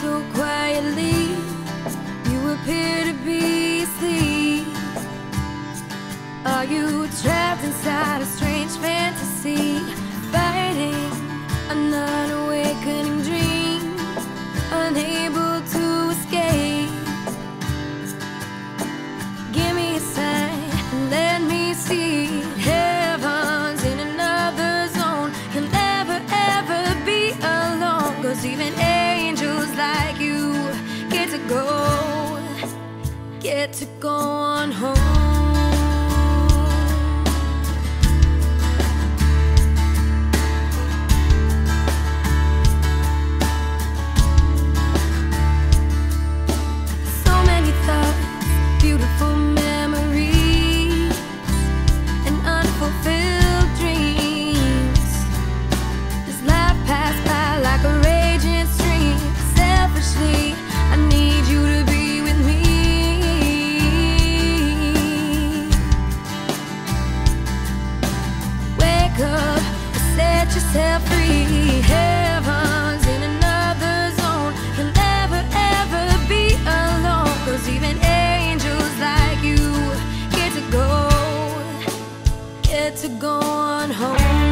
so quietly. You appear to be asleep. Are you trapped inside a strange fantasy? Fighting an unawakening dream, unable to escape. Give me a sign and let me see. Heaven's in another zone. You'll never ever be alone. Cause even heroes like you get to go, get to go on home. set free. Heaven's in another zone. You'll never ever be even angels like you get to go, get to go on home.